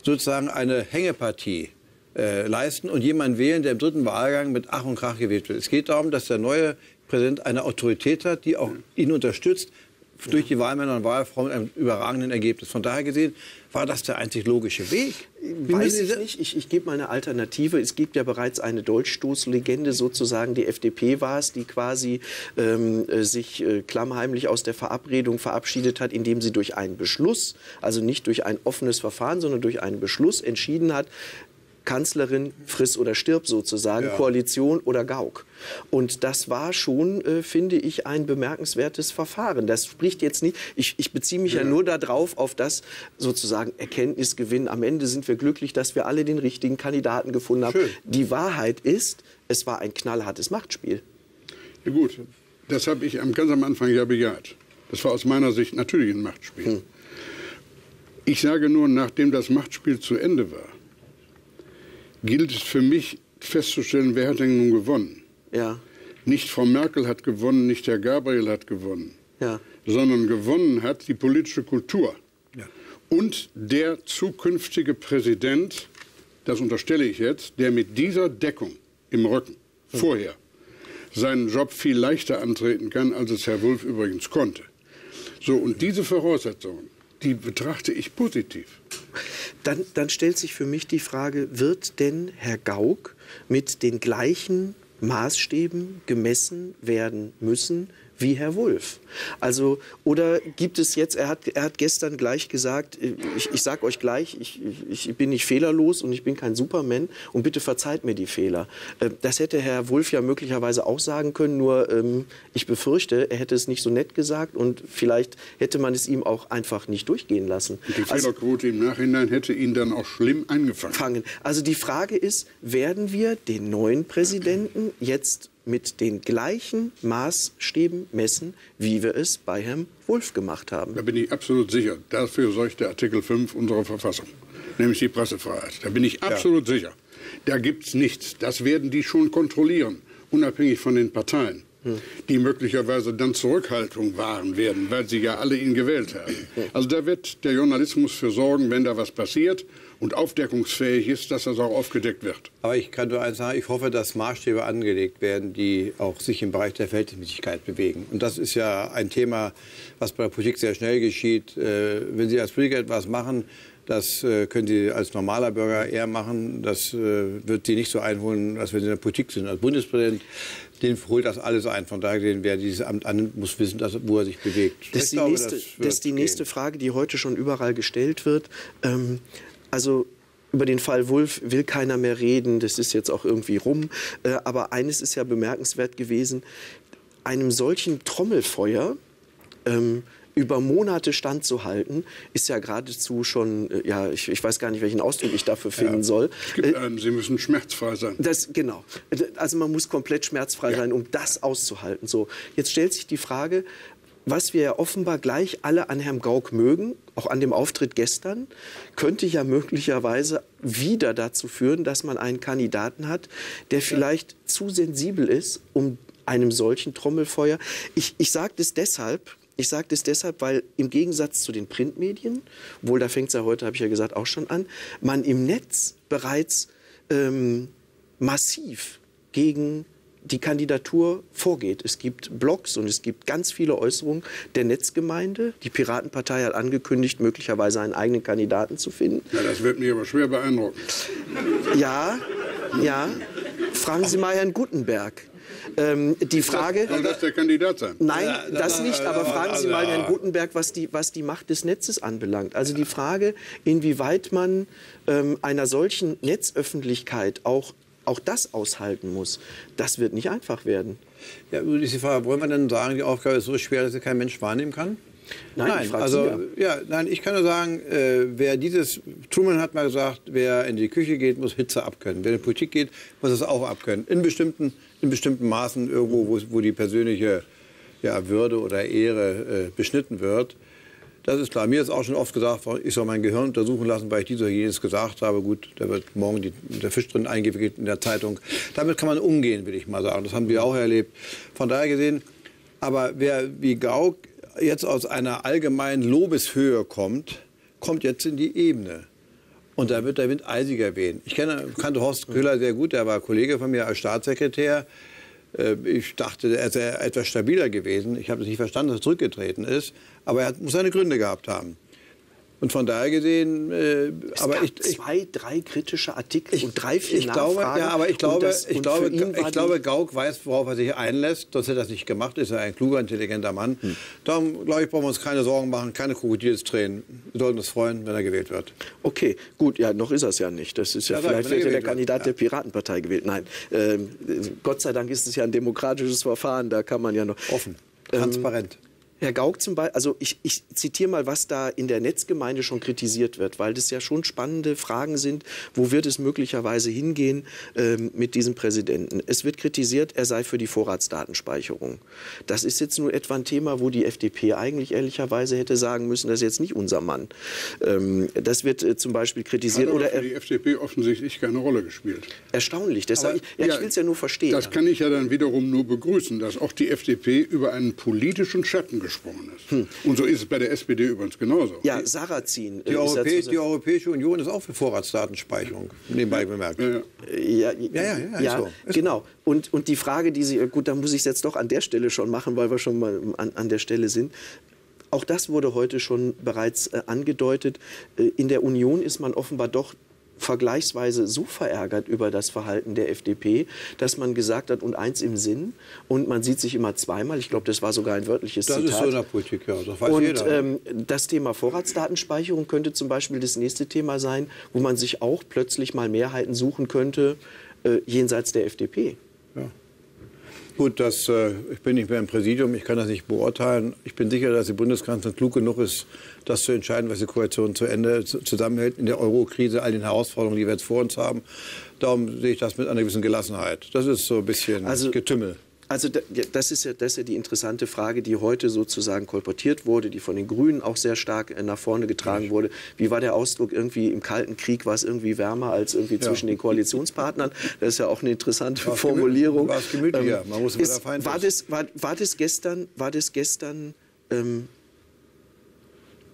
sozusagen eine Hängepartie äh, leisten und jemanden wählen, der im dritten Wahlgang mit Ach und Krach gewählt wird. Es geht darum, dass der neue Präsident eine Autorität hat, die auch ihn unterstützt, durch die Wahlmänner und Wahlfrauen mit einem überragenden Ergebnis. Von daher gesehen war das der einzig logische Weg. Wie Weiß ich nicht. Ich, ich gebe mal eine Alternative. Es gibt ja bereits eine Dolchstoßlegende, sozusagen die FDP war es, die quasi ähm, äh, sich äh, klammheimlich aus der Verabredung verabschiedet hat, indem sie durch einen Beschluss, also nicht durch ein offenes Verfahren, sondern durch einen Beschluss entschieden hat, Kanzlerin friss oder stirb sozusagen, Ja. Koalition oder Gauk. Und das war schon, äh, finde ich, ein bemerkenswertes Verfahren. Das spricht jetzt nicht, ich, ich beziehe mich ja. nur darauf, auf das sozusagen Erkenntnisgewinn. Am Ende sind wir glücklich, dass wir alle den richtigen Kandidaten gefunden haben. Schön. Die Wahrheit ist, es war ein knallhartes Machtspiel. Ja gut, das habe ich am, ganz am Anfang ja bejaht. Das war aus meiner Sicht natürlich ein Machtspiel. Ich sage nur, nachdem das Machtspiel zu Ende war, gilt es für mich festzustellen, wer hat denn nun gewonnen. Ja, Nicht Frau Merkel hat gewonnen, nicht Herr Gabriel hat gewonnen, ja. sondern gewonnen hat die politische Kultur. Ja. Und der zukünftige Präsident, das unterstelle ich jetzt, der mit dieser Deckung im Rücken vorher seinen Job viel leichter antreten kann, als es Herr Wulff übrigens konnte. So, und diese Voraussetzungen, die betrachte ich positiv. Dann, dann stellt sich für mich die Frage, wird denn Herr Gauck mit den gleichen Maßstäben gemessen werden müssen wie Herr Wulff? Also, oder gibt es jetzt, er hat, er hat gestern gleich gesagt, ich, ich sage euch gleich, ich, ich, bin nicht fehlerlos und ich bin kein Superman und bitte verzeiht mir die Fehler. Äh, Das hätte Herr Wulff ja möglicherweise auch sagen können, nur ähm, ich befürchte, er hätte es nicht so nett gesagt und vielleicht hätte man es ihm auch einfach nicht durchgehen lassen. Und die Also- Fehlerquote im Nachhinein hätte ihn dann auch schlimm eingefangen. fangen. Also die Frage ist, werden wir den neuen Präsidenten jetzt mit den gleichen Maßstäben messen, wie wir es bei Herrn Wulff gemacht haben? Da bin ich absolut sicher. Dafür sorgt der Artikel 5 unserer Verfassung, nämlich die Pressefreiheit. Da bin ich absolut sicher. Da gibt es nichts. Das werden die schon kontrollieren, unabhängig von den Parteien, die möglicherweise dann Zurückhaltung wahren werden, weil sie ja alle ihn gewählt haben. Also da wird der Journalismus für sorgen, wenn da was passiert und aufdeckungsfähig ist, dass das auch aufgedeckt wird. Aber ich kann nur eins sagen, ich hoffe, dass Maßstäbe angelegt werden, die auch sich im Bereich der Verhältnismäßigkeit bewegen. Und das ist ja ein Thema, was bei der Politik sehr schnell geschieht. Äh, Wenn Sie als Politiker etwas machen, das äh, können Sie als normaler Bürger eher machen. Das äh, wird Sie nicht so einholen, als wenn Sie in der Politik sind. Als Bundespräsident, den holt das alles ein. Von daher, gesehen, wer dieses Amt annimmt, muss wissen, dass, wo er sich bewegt. Das ist, die glaube, nächste, das das, die nächste. Frage, die heute schon überall gestellt wird. Ähm, also über den Fall Wulff will keiner mehr reden, das ist jetzt auch irgendwie rum. Äh, aber eines ist ja bemerkenswert gewesen, einem solchen Trommelfeuer ähm, über Monate standzuhalten, ist ja geradezu schon, äh, ja, ich, ich, weiß gar nicht, welchen Ausdruck ich dafür finden ja. soll. Gibt, ähm, Sie müssen schmerzfrei sein. Das, genau. Also man muss komplett schmerzfrei ja. sein, um das auszuhalten. So, jetzt stellt sich die Frage, was wir ja offenbar gleich alle an Herrn Gauck mögen, auch an dem Auftritt gestern, könnte ja möglicherweise wieder dazu führen, dass man einen Kandidaten hat, der vielleicht ja. zu sensibel ist, um einem solchen Trommelfeuer. Ich, ich sage das deshalb, ich sage das deshalb, weil im Gegensatz zu den Printmedien, wohl da fängt es ja heute, habe ich ja gesagt, auch schon an, man im Netz bereits ähm, massiv gegen die Kandidatur vorgeht. Es gibt Blogs und es gibt ganz viele Äußerungen der Netzgemeinde. Die Piratenpartei hat angekündigt, möglicherweise einen eigenen Kandidaten zu finden. Ja, das wird mich aber schwer beeindrucken. Ja, ja. Fragen Sie mal Herrn Gutenberg. Ähm, die Frage. Soll das der Kandidat sein? Nein, das nicht. Aber fragen Sie mal Herrn Gutenberg, was die, was die Macht des Netzes anbelangt. Also die Frage, inwieweit man ähm, einer solchen Netzöffentlichkeit auch auch das aushalten muss, das wird nicht einfach werden. Ja, ist die Frage, wollen wir denn sagen, die Aufgabe ist so schwer, dass sie kein Mensch wahrnehmen kann? Nein, nein also ja. ja. nein, ich kann nur sagen, äh, wer dieses Truman hat mal gesagt, wer in die Küche geht, muss Hitze abkönnen. Wer in die Politik geht, muss es auch abkönnen. In bestimmten, in bestimmten Maßen irgendwo, wo, wo die persönliche ja, Würde oder Ehre äh, beschnitten wird. Das ist klar. Mir ist auch schon oft gesagt ich soll mein Gehirn untersuchen lassen, weil ich dies oder jenes gesagt habe. Gut, da wird morgen die, der Fisch drin eingewickelt in der Zeitung. Damit kann man umgehen, will ich mal sagen. Das haben wir auch erlebt. Von daher gesehen, aber wer wie Gauck jetzt aus einer allgemeinen Lobeshöhe kommt, kommt jetzt in die Ebene. Und da wird der Wind eisiger wehen. Ich kenne, kannte Horst Köhler sehr gut, der war Kollege von mir als Staatssekretär. Äh, ich dachte, er sei etwas stabiler gewesen. Ich habe es nicht verstanden, dass er zurückgetreten ist. Aber er muss seine Gründe gehabt haben. Und von daher gesehen, äh, es aber ich, ich, zwei, drei kritische Artikel ich, und drei, vier ich glaube, Ja, aber ich glaube, das, ich glaube, ich glaube, Gauck weiß, worauf er sich einlässt. Sonst hätte er das nicht gemacht. Ist er ein kluger, intelligenter Mann. Hm. Darum, glaube ich, brauchen wir uns keine Sorgen machen, keine Krokodilstränen. Wir sollten uns freuen, wenn er gewählt wird. Okay, gut, ja, noch ist er es ja nicht. Das ist ja, ja vielleicht wird der Kandidat ja. der Piratenpartei gewählt. Nein, ähm, Gott sei Dank ist es ja ein demokratisches Verfahren. Da kann man ja noch offen, transparent. Ähm, Herr Gauck zum Beispiel, also ich, ich zitiere mal, was da in der Netzgemeinde schon kritisiert wird, weil das ja schon spannende Fragen sind. Wo wird es möglicherweise hingehen ähm, mit diesem Präsidenten? Es wird kritisiert, er sei für die Vorratsdatenspeicherung. Das ist jetzt nur etwa ein Thema, wo die FDP eigentlich ehrlicherweise hätte sagen müssen, das ist jetzt nicht unser Mann. Ähm, das wird äh, zum Beispiel kritisiert. Hat aber oder für die FDP offensichtlich keine Rolle gespielt. Erstaunlich. Deshalb, ich, ja, ja, ich will es ja nur verstehen. Das kann ich ja dann wiederum nur begrüßen, dass auch die FDP über einen politischen Schatten gesprungen ist. Hm. Und so ist es bei der SPD übrigens genauso. Ja, Sarrazin. Die, Europä die Europäische Union ist auch für Vorratsdatenspeicherung, nebenbei bemerkt. Ja, ja, ja, ja, ja so. genau. Und, und die Frage, die Sie, gut, da muss ich es jetzt doch an der Stelle schon machen, weil wir schon mal an, an der Stelle sind. Auch das wurde heute schon bereits äh, angedeutet. Äh, in der Union ist man offenbar doch vergleichsweise so verärgert über das Verhalten der FDP, dass man gesagt hat, und eins im Sinn, und man sieht sich immer zweimal, ich glaube, das war sogar ein wörtliches das Zitat. Das ist so in der Politik, ja, das weiß und, jeder. Ähm, das Thema Vorratsdatenspeicherung könnte zum Beispiel das nächste Thema sein, wo man sich auch plötzlich mal Mehrheiten suchen könnte, äh, jenseits der FDP. Ja. Gut, das, äh, ich bin nicht mehr im Präsidium, ich kann das nicht beurteilen. Ich bin sicher, dass die Bundeskanzlerin klug genug ist, das zu entscheiden, was die Koalition zu Ende zusammenhält in der Euro-Krise, all den Herausforderungen, die wir jetzt vor uns haben. Darum sehe ich das mit einer gewissen Gelassenheit. Das ist so ein bisschen also, Getümmel. Also das ist, ja, das ist ja die interessante Frage, die heute sozusagen kolportiert wurde, die von den Grünen auch sehr stark äh, nach vorne getragen wurde. Wie war der Ausdruck irgendwie im Kalten Krieg war es irgendwie wärmer als irgendwie ja. zwischen den Koalitionspartnern? Das ist ja auch eine interessante war Formulierung. War es gemütlicher? Ähm, Man muss ist, war, das, war, war das gestern, war das gestern ähm,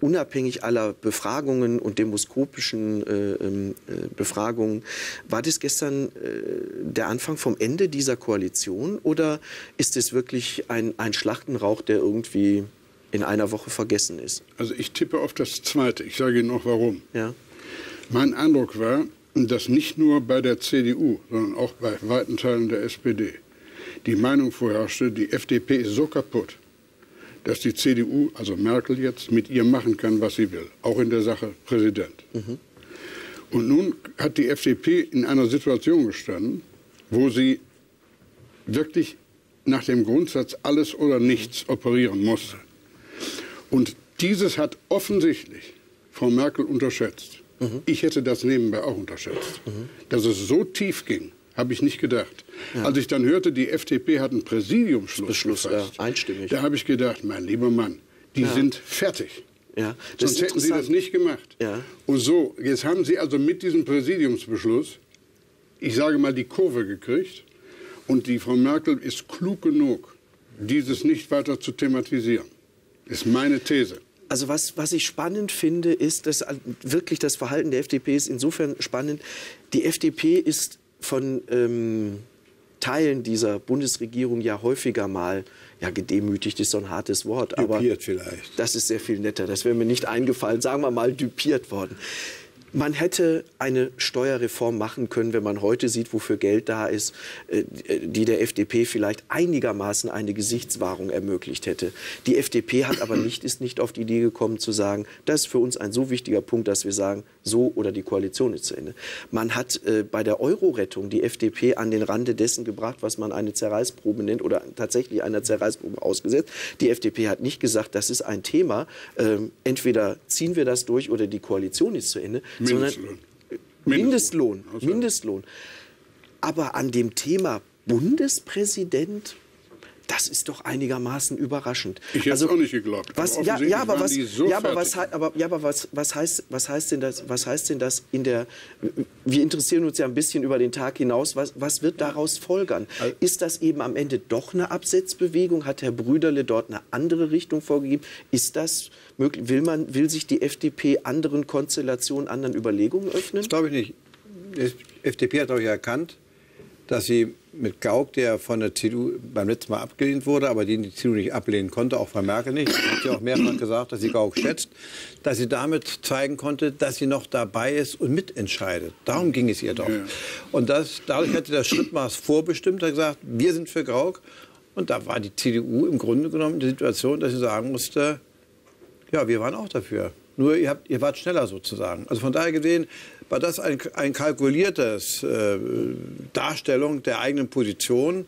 unabhängig aller Befragungen und demoskopischen äh, ähm, äh, Befragungen, war das gestern äh, der Anfang vom Ende dieser Koalition oder ist es wirklich ein, ein Schlachtenrauch, der irgendwie in einer Woche vergessen ist? Also ich tippe auf das Zweite. Ich sage Ihnen auch warum. Ja. Mein Eindruck war, dass nicht nur bei der CDU, sondern auch bei weiten Teilen der SPD die Meinung vorherrschte, die FDP ist so kaputt, dass die CDU, also Merkel jetzt, mit ihr machen kann, was sie will, auch in der Sache Präsident. Mhm. Und nun hat die FDP in einer Situation gestanden, wo sie wirklich nach dem Grundsatz alles oder nichts operieren musste. Und dieses hat offensichtlich Frau Merkel unterschätzt. Mhm. Ich hätte das nebenbei auch unterschätzt. Mhm. Dass es so tief ging, habe ich nicht gedacht. Ja. Als ich dann hörte, die FDP hat einen Präsidiumsschluss gefasst, ja, einstimmig. da habe ich gedacht, mein lieber Mann, die ja. sind fertig. Ja, Sonst hätten Sie das nicht gemacht. Ja. Und so, jetzt haben Sie also mit diesem Präsidiumsbeschluss, ich sage mal, die Kurve gekriegt. Und die Frau Merkel ist klug genug, dieses nicht weiter zu thematisieren. Ist meine These. Also was, was ich spannend finde, ist, dass wirklich das Verhalten der FDP ist insofern spannend. Die FDP ist von ähm, Teilen dieser Bundesregierung ja häufiger mal ja, gedemütigt ist so ein hartes Wort. Aber düpiert vielleicht. Das ist sehr viel netter. Das wäre mir nicht eingefallen. Sagen wir mal, düpiert worden. Man hätte eine Steuerreform machen können, wenn man heute sieht, wofür Geld da ist, äh, die der FDP vielleicht einigermaßen eine Gesichtswahrung ermöglicht hätte. Die FDP hat aber nicht, ist nicht auf die Idee gekommen zu sagen, das ist für uns ein so wichtiger Punkt, dass wir sagen, so oder die Koalition ist zu Ende. Man hat äh, bei der Euro-Rettung die FDP an den Rande dessen gebracht, was man eine Zerreißprobe nennt oder tatsächlich einer Zerreißprobe ausgesetzt. Die FDP hat nicht gesagt, das ist ein Thema, ähm, entweder ziehen wir das durch oder die Koalition ist zu Ende, Mindestlohn. Mindestlohn. Mindestlohn. Aber an dem Thema Bundespräsident das ist doch einigermaßen überraschend. Ich hätte also, auch nicht geglaubt. Was, ja, ja, aber was, so ja, aber was, aber, ja, aber was, was, heißt, was heißt denn das? Was heißt denn das in der? Wir interessieren uns ja ein bisschen über den Tag hinaus. Was, was wird daraus folgern? Ist das eben am Ende doch eine Absetzbewegung? Hat Herr Brüderle dort eine andere Richtung vorgegeben? Ist das möglich? Will man, will sich die FDP anderen Konstellationen, anderen Überlegungen öffnen? Das glaube ich nicht. Die FDP hat auch erkannt, dass sie mit Gauck, der von der CDU beim letzten Mal abgelehnt wurde, aber den die CDU nicht ablehnen konnte, auch Frau Merkel nicht, hat sie auch mehrfach gesagt, dass sie Gauck schätzt, dass sie damit zeigen konnte, dass sie noch dabei ist und mitentscheidet. Darum ging es ihr doch. Und das, dadurch hat sie das Schrittmaß vorbestimmt, hat gesagt, wir sind für Gauck. Und da war die CDU im Grunde genommen in der Situation, dass sie sagen musste, ja, wir waren auch dafür. Nur ihr, habt, ihr wart schneller sozusagen. Also von daher gesehen war das ein, ein kalkuliertes äh, Darstellung der eigenen Position,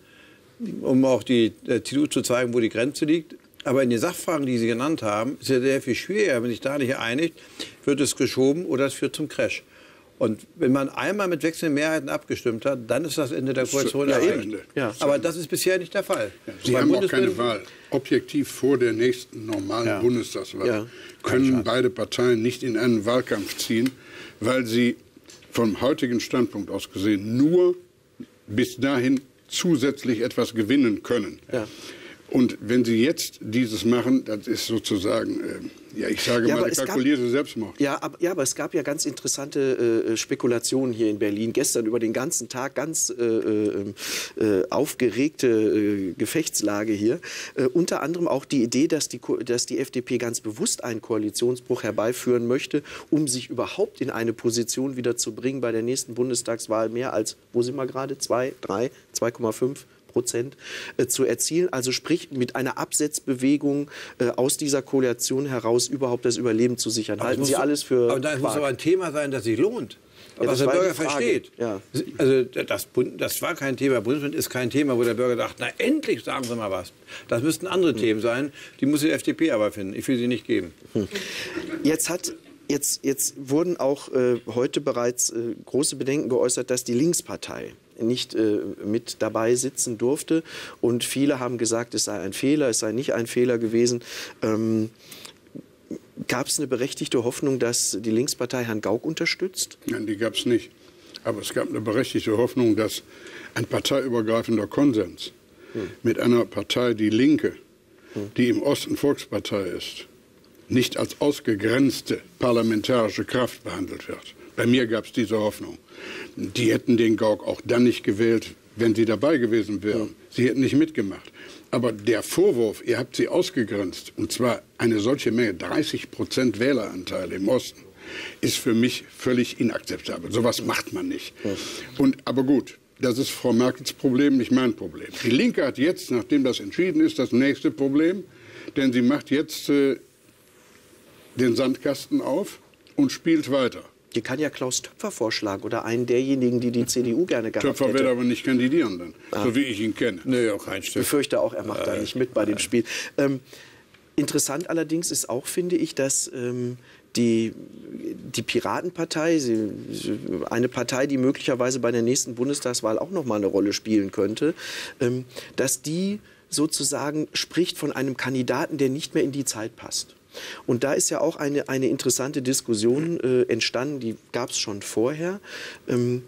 um auch die CDU zu zeigen, wo die Grenze liegt. Aber in den Sachfragen, die Sie genannt haben, ist ja sehr viel schwieriger. Wenn sich da nicht einigt, wird es geschoben oder es führt zum Crash. Und wenn man einmal mit wechselnden Mehrheiten abgestimmt hat, dann ist das Ende der Koalition ja, erreicht. Ja. Aber das ist bisher nicht der Fall. Ja, Sie haben auch keine Wahl. Objektiv vor der nächsten normalen ja. Bundestagswahl. Können beide Parteien nicht in einen Wahlkampf ziehen, weil sie vom heutigen Standpunkt aus gesehen nur bis dahin zusätzlich etwas gewinnen können. Ja. Und wenn Sie jetzt dieses machen, das ist sozusagen, äh, ja, ich sage ja, mal, kalkulierte Selbstmord. Ja aber, ja, aber es gab ja ganz interessante äh, Spekulationen hier in Berlin. Gestern über den ganzen Tag ganz äh, äh, äh aufgeregte äh, Gefechtslage hier. unter anderem auch die Idee, dass die, dass die FDP ganz bewusst einen Koalitionsbruch herbeiführen möchte, um sich überhaupt in eine Position wieder zu bringen, bei der nächsten Bundestagswahl mehr als, wo sind wir gerade, 2, 3, 2,5 Prozent äh, zu erzielen. Also sprich mit einer Absetzbewegung äh, aus dieser Koalition heraus überhaupt das Überleben zu sichern. Aber Halten Sie alles für. Aber da muss aber ein Thema sein, das sich lohnt. Ja, was der Bürger versteht. Ja. Also das, das, war kein Thema. Bundesland ist kein Thema, wo der Bürger dachte, na endlich sagen Sie mal was. Das müssten andere hm. Themen sein. Die muss die FDP aber finden. Ich will sie nicht geben. Hm. Jetzt hat Jetzt, jetzt, wurden auch äh, heute bereits äh, große Bedenken geäußert, dass die Linkspartei nicht äh, mit dabei sitzen durfte. Und viele haben gesagt, es sei ein Fehler, es sei nicht ein Fehler gewesen. Ähm, Gab es eine berechtigte Hoffnung, dass die Linkspartei Herrn Gauck unterstützt? Nein, die gab es nicht. Aber es gab eine berechtigte Hoffnung, dass ein parteiübergreifender Konsens hm. mit einer Partei, die Linke, hm. die im Osten Volkspartei ist, nicht als ausgegrenzte parlamentarische Kraft behandelt wird. Bei mir gab es diese Hoffnung. Die hätten den Gauck auch dann nicht gewählt, wenn sie dabei gewesen wären. Sie hätten nicht mitgemacht. Aber der Vorwurf, ihr habt sie ausgegrenzt, und zwar eine solche Menge, 30 Prozent Wähleranteil im Osten, ist für mich völlig inakzeptabel. Sowas macht man nicht. Und, aber gut, das ist Frau Merkels Problem, nicht mein Problem. Die Linke hat jetzt, nachdem das entschieden ist, das nächste Problem, denn sie macht jetzt äh, den Sandkasten auf und spielt weiter. Die kann ja Klaus Töpfer vorschlagen oder einen derjenigen, die die CDU gerne gehabt Töpfer hätte. wird aber nicht kandidieren dann, ah. so wie ich ihn kenne. Nee, auch kein Stück. Ich befürchte auch, er macht äh, da nicht mit bei dem Spiel. Ähm, Interessant allerdings ist auch, finde ich, dass ähm, die, die Piratenpartei, sie, eine Partei, die möglicherweise bei der nächsten Bundestagswahl auch noch mal eine Rolle spielen könnte, ähm, dass die sozusagen spricht von einem Kandidaten, der nicht mehr in die Zeit passt. Und da ist ja auch eine, eine interessante Diskussion äh, entstanden, die gab es schon vorher. Ähm,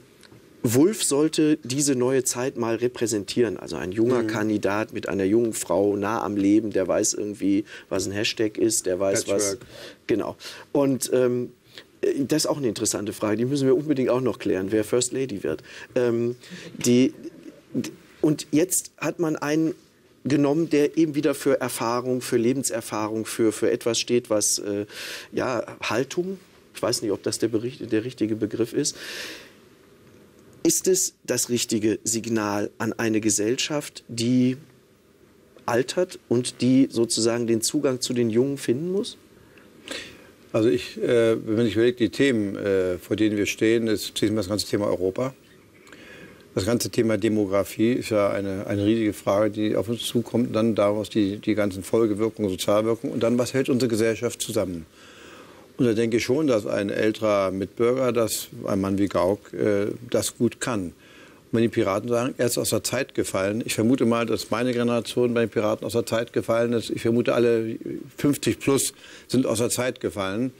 Wulff sollte diese neue Zeit mal repräsentieren. Also ein junger mhm. Kandidat mit einer jungen Frau nah am Leben, der weiß irgendwie, was ein Hashtag ist, der weiß Patchwork. was. Genau. Und ähm, das ist auch eine interessante Frage. Die müssen wir unbedingt auch noch klären, wer First Lady wird. Ähm, die, und jetzt hat man einen genommen, der eben wieder für Erfahrung, für Lebenserfahrung, für, für etwas steht, was äh, ja Haltung, ich weiß nicht, ob das der, Bericht, der richtige Begriff ist, ist es das richtige Signal an eine Gesellschaft, die altert und die sozusagen den Zugang zu den Jungen finden muss? Also ich, äh, wenn ich überlege, die Themen, äh, vor denen wir stehen, ist schließlich das ganze Thema Europa. Das ganze Thema Demografie ist ja eine, eine riesige Frage, die auf uns zukommt. Dann daraus die, die ganzen Folgewirkungen, Sozialwirkungen. Und dann, was hält unsere Gesellschaft zusammen? Und da denke ich schon, dass ein älterer Mitbürger, das, ein Mann wie Gauck, äh, das gut kann. Und wenn die Piraten sagen, er ist aus der Zeit gefallen, ich vermute mal, dass meine Generation bei den Piraten aus der Zeit gefallen ist. Ich vermute, alle 50 plus sind aus der Zeit gefallen.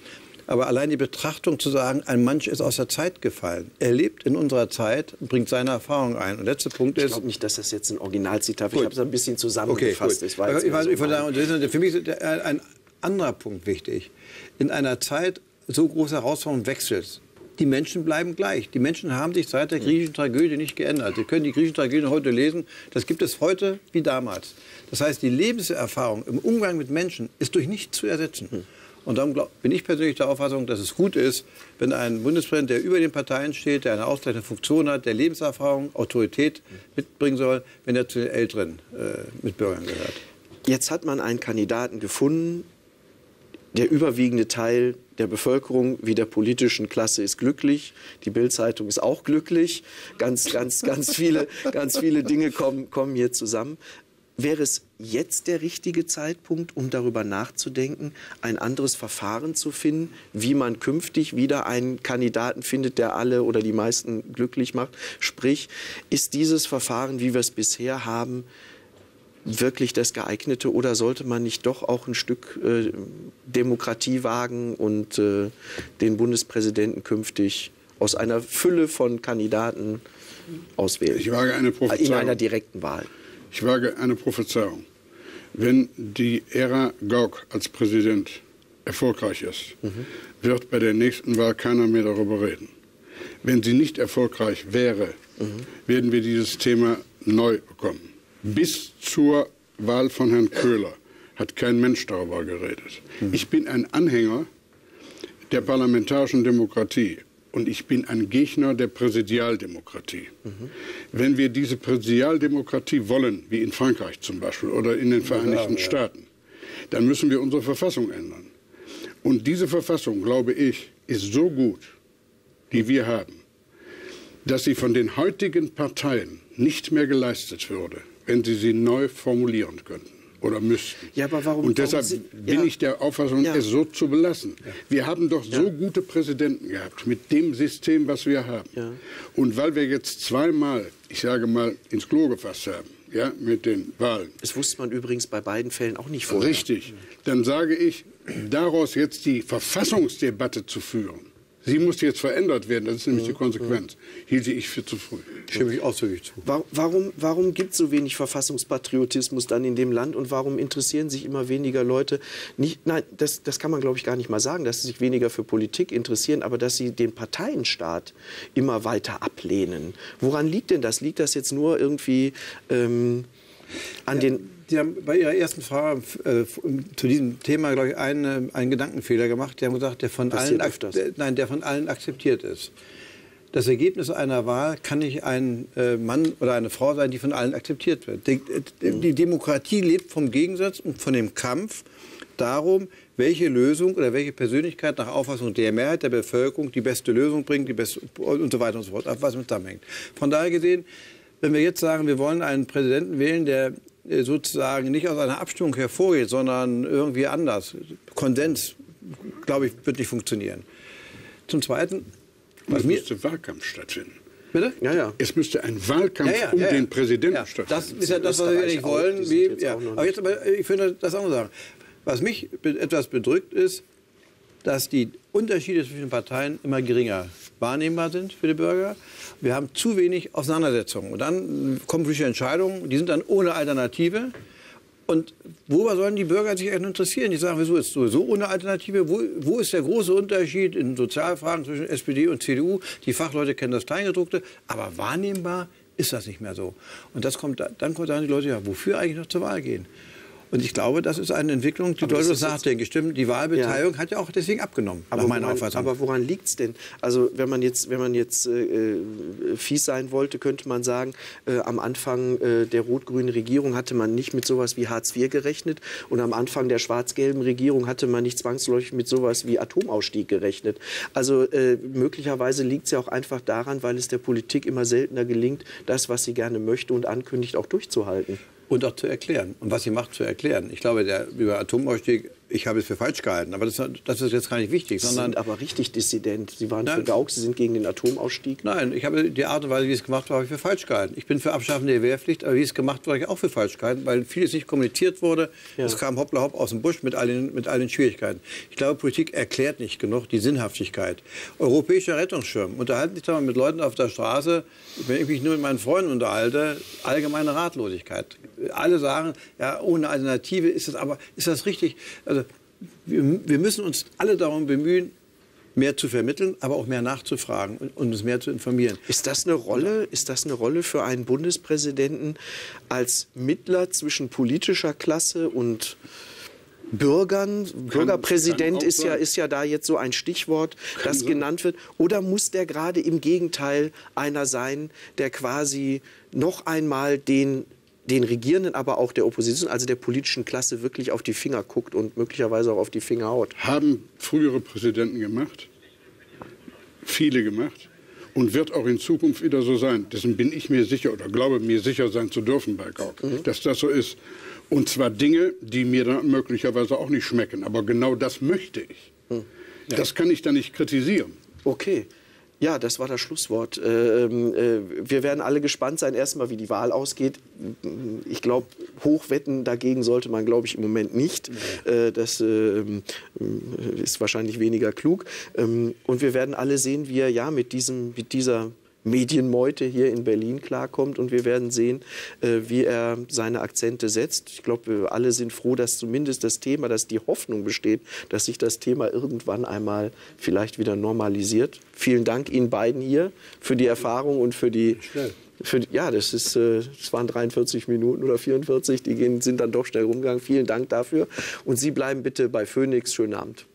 Aber allein die Betrachtung zu sagen, ein Mensch ist aus der Zeit gefallen. Er lebt in unserer Zeit und bringt seine Erfahrung ein. Und letzter Punkt ist. Ich glaube nicht, dass das jetzt ein Originalzitat ist. Ich habe es ein bisschen zusammengefasst. Okay, ich, ich, ich, so für mich ist ein anderer Punkt wichtig. In einer Zeit so großer Herausforderungen wechselt. Die Menschen bleiben gleich. Die Menschen haben sich seit der griechischen Tragödie nicht geändert. Sie können die griechischen Tragödien heute lesen. Das gibt es heute wie damals. Das heißt, die Lebenserfahrung im Umgang mit Menschen ist durch nichts zu ersetzen. Und darum glaub, bin ich persönlich der Auffassung, dass es gut ist, wenn ein Bundespräsident, der über den Parteien steht, der eine ausgleichende Funktion hat, der Lebenserfahrung, Autorität mitbringen soll, wenn er zu den älteren äh, Mitbürgern gehört. Jetzt hat man einen Kandidaten gefunden, der überwiegende Teil der Bevölkerung wie der politischen Klasse ist glücklich. Die Bildzeitung ist auch glücklich. Ganz, ganz, ganz viele, ganz viele Dinge kommen, kommen hier zusammen. Wäre es jetzt der richtige Zeitpunkt, um darüber nachzudenken, ein anderes Verfahren zu finden, wie man künftig wieder einen Kandidaten findet, der alle oder die meisten glücklich macht? Sprich, ist dieses Verfahren, wie wir es bisher haben, wirklich das geeignete oder sollte man nicht doch auch ein Stück äh, Demokratie wagen und äh, den Bundespräsidenten künftig aus einer Fülle von Kandidaten auswählen? Ich wage eine Prophezeiung. In einer direkten Wahl. Ich wage eine Prophezeiung. Wenn die Ära Gauck als Präsident erfolgreich ist, mhm. wird bei der nächsten Wahl keiner mehr darüber reden. Wenn sie nicht erfolgreich wäre, mhm. werden wir dieses Thema neu bekommen. Bis zur Wahl von Herrn Köhler hat kein Mensch darüber geredet. Mhm. Ich bin ein Anhänger der parlamentarischen Demokratie und ich bin ein Gegner der Präsidialdemokratie. Mhm. Wenn wir diese Präsidialdemokratie wollen, wie in Frankreich zum Beispiel oder in den Vereinigten ja, ja. Staaten, dann müssen wir unsere Verfassung ändern. Und diese Verfassung, glaube ich, ist so gut, die wir haben, dass sie von den heutigen Parteien nicht mehr geleistet würde wenn Sie sie neu formulieren könnten oder müssten. Ja, aber warum? Und deshalb warum Sie, bin ja. ich der Auffassung, ja. es so zu belassen. Wir haben doch so gute Präsidenten gehabt mit dem System, was wir haben. Und weil wir jetzt zweimal, ich sage mal, ins Klo gefasst haben, ja, mit den Wahlen. Das wusste man übrigens bei beiden Fällen auch nicht vorher. Richtig. Dann sage ich, daraus jetzt die Verfassungsdebatte zu führen, Sie muss jetzt verändert werden, das ist nämlich die mhm. Konsequenz. Hielte ich für zu früh. Stimme ich ausdrücklich zu. Warum, warum gibt es so wenig Verfassungspatriotismus dann in dem Land und warum interessieren sich immer weniger Leute nicht, nein, das, das kann man glaube ich gar nicht mal sagen, dass sie sich weniger für Politik interessieren, aber dass sie den Parteienstaat immer weiter ablehnen. Woran liegt denn das? Liegt das jetzt nur irgendwie ähm, an ja. den Sie haben bei Ihrer ersten Frage äh, zu diesem Thema, glaube ich, einen, einen Gedankenfehler gemacht. Sie haben gesagt, der von, allen, nein, der von allen akzeptiert ist. Das Ergebnis einer Wahl kann nicht ein äh, Mann oder eine Frau sein, die von allen akzeptiert wird. Die, die Demokratie lebt vom Gegensatz und von dem Kampf darum, welche Lösung oder welche Persönlichkeit nach Auffassung der Mehrheit der Bevölkerung die beste Lösung bringt, die beste und so weiter und so fort, was mit zusammenhängt. Von daher gesehen, wenn wir jetzt sagen, wir wollen einen Präsidenten wählen, der sozusagen nicht aus einer Abstimmung hervorgeht, sondern irgendwie anders. Konsens, glaube ich, wird nicht funktionieren. Zum Zweiten, es müsste Wahlkampf stattfinden. Bitte? Ja, ja. Es müsste ein Wahlkampf ja, ja, um ja, den Präsidenten stattfinden. Das ist ja das, was wir nicht wollen. Wie, jetzt aber jetzt, aber ich finde das auch sagen. Was mich etwas bedrückt ist, dass die Unterschiede zwischen Parteien immer geringer wahrnehmbar sind für die Bürger. Wir haben zu wenig Auseinandersetzungen. Und dann kommen politische Entscheidungen, die sind dann ohne Alternative. Und worüber sollen die Bürger sich eigentlich interessieren? Die sagen, wieso ist sowieso ohne Alternative? Wo, wo, ist der große Unterschied in Sozialfragen zwischen SPD und CDU? Die Fachleute kennen das Kleingedruckte, aber wahrnehmbar ist das nicht mehr so. Und das kommt, dann kommt die Leute, ja, wofür eigentlich noch zur Wahl gehen? Und ich glaube, das ist eine Entwicklung, die durchaus nachdenken stimmt. Die Wahlbeteiligung ja. hat ja auch deswegen abgenommen, aber nach meiner woran, Auffassung. Aber woran liegt es denn? Also wenn man jetzt, wenn man jetzt äh, fies sein wollte, könnte man sagen, äh, am Anfang äh, der rot-grünen Regierung hatte man nicht mit sowas wie Hartz IV gerechnet und am Anfang der schwarz-gelben Regierung hatte man nicht zwangsläufig mit sowas wie Atomausstieg gerechnet. Also äh, möglicherweise liegt es ja auch einfach daran, weil es der Politik immer seltener gelingt, das, was sie gerne möchte und ankündigt, auch durchzuhalten. Und auch zu erklären. Und was sie macht, zu erklären. Ich glaube, der, über Atomausstieg ich habe es für falsch gehalten. Aber das, das ist jetzt gar nicht wichtig. Sie sind aber richtig dissident. Sie waren Nein. für Gauck, Sie sind gegen den Atomausstieg. Nein, ich habe die Art und Weise, wie es gemacht war, habe ich für falsch gehalten. Ich bin für Abschaffen der Wehrpflicht, aber wie es gemacht wurde, habe ich auch für falsch gehalten, weil vieles nicht kommuniziert wurde. Ja. Es kam hoppla hopp aus dem Busch mit all, den, mit all den Schwierigkeiten. Ich glaube, Politik erklärt nicht genug die Sinnhaftigkeit. Europäischer Rettungsschirm. Unterhalten sich da mal mit Leuten auf der Straße, wenn ich mich nur mit meinen Freunden unterhalte, allgemeine Ratlosigkeit. Alle sagen, ja, ohne Alternative ist das aber, ist das richtig? Also, wir, wir müssen uns alle darum bemühen, mehr zu vermitteln, aber auch mehr nachzufragen und, und, uns mehr zu informieren. Ist das eine Rolle? Ist das eine Rolle für einen Bundespräsidenten als Mittler zwischen politischer Klasse und Bürgern? Kann, Bürgerpräsident kann ist ja, ist ja da jetzt so ein Stichwort, das sein. genannt wird. Oder muss der gerade im Gegenteil einer sein, der quasi noch einmal den den Regierenden, aber auch der Opposition, also der politischen Klasse, wirklich auf die Finger guckt und möglicherweise auch auf die Finger haut. Haben frühere Präsidenten gemacht, viele gemacht und wird auch in Zukunft wieder so sein. Dessen bin ich mir sicher oder glaube mir sicher sein zu dürfen bei Gauck, mhm. dass das so ist. Und zwar Dinge, die mir dann möglicherweise auch nicht schmecken. Aber genau das möchte ich. Mhm. Ja. Das kann ich dann nicht kritisieren. Okay. Ja, das war das Schlusswort. Ähm, äh, wir werden alle gespannt sein, erstmal, wie die Wahl ausgeht. Ich glaube, hochwetten dagegen sollte man, glaube ich, im Moment nicht. Äh, das ähm, ist wahrscheinlich weniger klug. Ähm, und wir werden alle sehen, wie er ja mit, diesem, mit dieser Medienmeute hier in Berlin klarkommt. Und wir werden sehen, äh, wie er seine Akzente setzt. Ich glaube, wir alle sind froh, dass zumindest das Thema, dass die Hoffnung besteht, dass sich das Thema irgendwann einmal vielleicht wieder normalisiert. Vielen Dank Ihnen beiden hier für die Erfahrung und für die. Für, ja, das, ist, äh, das waren 43 Minuten oder 44, die gehen, sind dann doch schnell rumgegangen. Vielen Dank dafür. Und Sie bleiben bitte bei Phoenix. Schönen Abend.